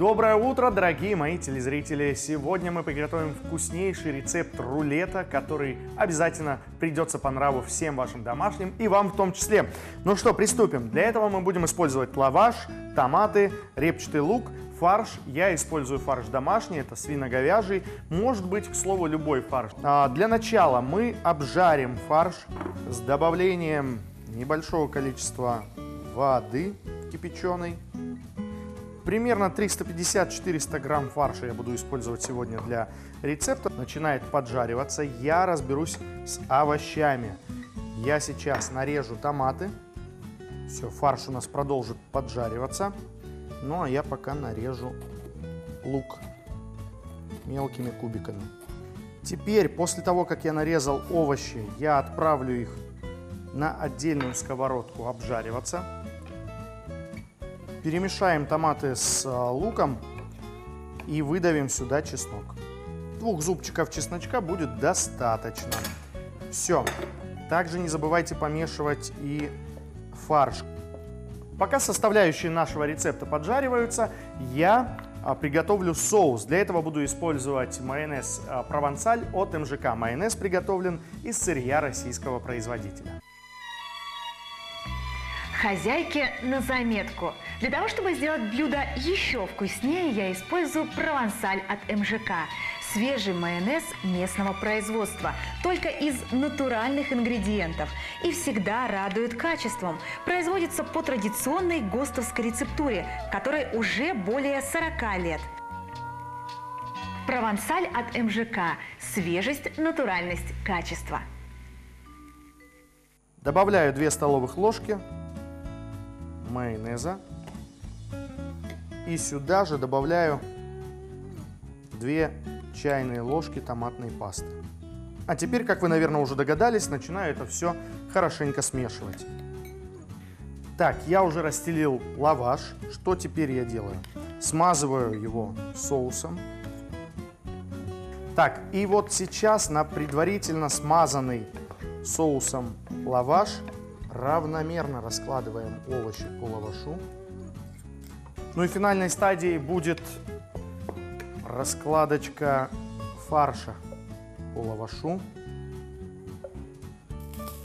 Доброе утро, дорогие мои телезрители! Сегодня мы приготовим вкуснейший рецепт рулета, который обязательно придется по нраву всем вашим домашним и вам в том числе. Ну что, приступим. Для этого мы будем использовать лаваш, томаты, репчатый лук, фарш. Я использую фарш домашний, это свино-говяжий. Может быть, к слову, любой фарш. А, для начала мы обжарим фарш с добавлением небольшого количества воды кипяченой. Примерно 350-400 грамм фарша я буду использовать сегодня для рецепта. Начинает поджариваться. Я разберусь с овощами. Я сейчас нарежу томаты. Все, фарш у нас продолжит поджариваться. Ну, а я пока нарежу лук мелкими кубиками. Теперь, после того, как я нарезал овощи, я отправлю их на отдельную сковородку обжариваться. Перемешаем томаты с а, луком и выдавим сюда чеснок. Двух зубчиков чесночка будет достаточно. Все. Также не забывайте помешивать и фарш. Пока составляющие нашего рецепта поджариваются, я а, приготовлю соус. Для этого буду использовать майонез а, провансаль от МЖК. Майонез приготовлен из сырья российского производителя. Хозяйке на заметку. Для того, чтобы сделать блюдо еще вкуснее, я использую провансаль от МЖК. Свежий майонез местного производства, только из натуральных ингредиентов. И всегда радует качеством. Производится по традиционной ГОСТовской рецептуре, которой уже более 40 лет. Провансаль от МЖК. Свежесть, натуральность, качество. Добавляю 2 столовых ложки майонеза. И сюда же добавляю 2 чайные ложки томатной пасты. А теперь, как вы, наверное, уже догадались, начинаю это все хорошенько смешивать. Так, я уже расстелил лаваш. Что теперь я делаю? Смазываю его соусом. Так, и вот сейчас на предварительно смазанный соусом лаваш равномерно раскладываем овощи по лавашу. Ну и финальной стадией будет раскладочка фарша по лавашу.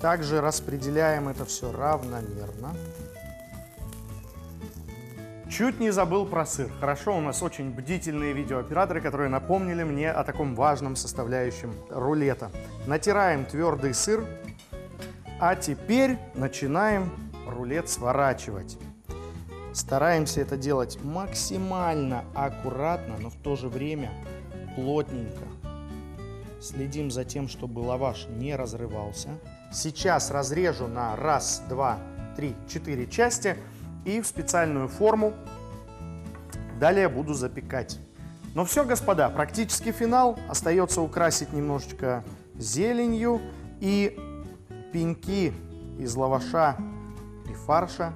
Также распределяем это все равномерно. Чуть не забыл про сыр. Хорошо, у нас очень бдительные видеооператоры, которые напомнили мне о таком важном составляющем рулета. Натираем твердый сыр. А теперь начинаем рулет сворачивать. Стараемся это делать максимально аккуратно, но в то же время плотненько. Следим за тем, чтобы лаваш не разрывался. Сейчас разрежу на раз, два, три, четыре части и в специальную форму. Далее буду запекать. Но все, господа, практически финал. Остается украсить немножечко зеленью и пеньки из лаваша и фарша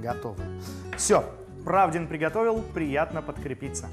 готовы. Все, Правдин приготовил, приятно подкрепиться.